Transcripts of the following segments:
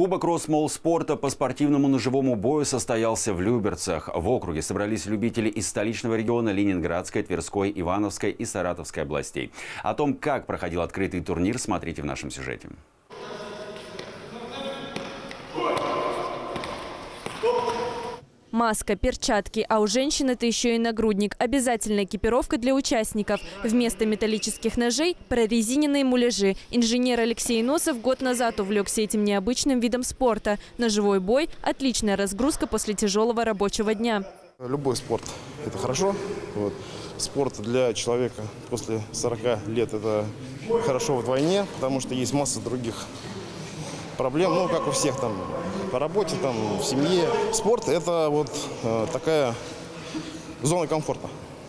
Кубок Росмол спорта по спортивному ножевому бою состоялся в Люберцах. В округе собрались любители из столичного региона Ленинградской, Тверской, Ивановской и Саратовской областей. О том, как проходил открытый турнир, смотрите в нашем сюжете. Маска, перчатки, а у женщин это еще и нагрудник. Обязательная экипировка для участников. Вместо металлических ножей – прорезиненные муляжи. Инженер Алексей Носов год назад увлекся этим необычным видом спорта. Ножевой бой – отличная разгрузка после тяжелого рабочего дня. Любой спорт – это хорошо. Вот. Спорт для человека после 40 лет – это хорошо вдвойне, потому что есть масса других проблем, ну, как у всех там, по работе, там, в семье. Спорт – это вот э, такая зона комфорта.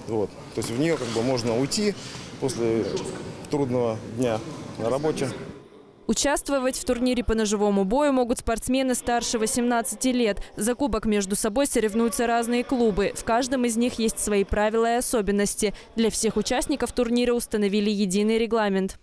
Вот. То есть в нее как бы можно уйти после трудного дня на работе. Участвовать в турнире по ножевому бою могут спортсмены старше 18 лет. За кубок между собой соревнуются разные клубы. В каждом из них есть свои правила и особенности. Для всех участников турнира установили единый регламент.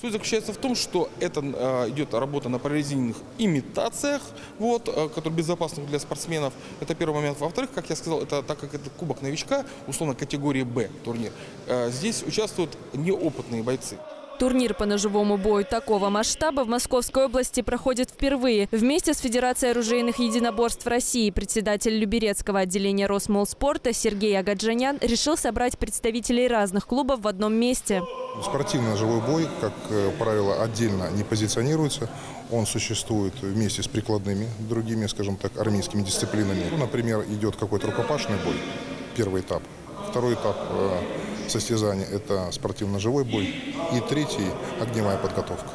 Суть заключается в том, что это э, идет работа на прорезиненных имитациях, вот, э, которые безопасны для спортсменов. Это первый момент. Во-вторых, как я сказал, это так как это кубок новичка, условно категории Б турнир, э, здесь участвуют неопытные бойцы. Турнир по ножевому бою такого масштаба в Московской области проходит впервые. Вместе с Федерацией оружейных единоборств России председатель Люберецкого отделения Росмолспорта Сергей Агаджанян решил собрать представителей разных клубов в одном месте. Спортивный ножевой бой, как э, правило, отдельно не позиционируется. Он существует вместе с прикладными, другими, скажем так, армейскими дисциплинами. Ну, например, идет какой-то рукопашный бой, первый этап. Второй этап состязания – это спортивно-живой бой. И третий – огневая подготовка.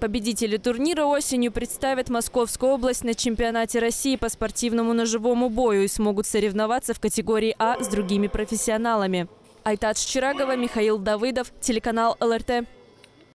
Победители турнира осенью представят Московскую область на чемпионате России по спортивному ножевому бою и смогут соревноваться в категории А с другими профессионалами. Айтат Чирагова, Михаил Давыдов, телеканал ЛРТ.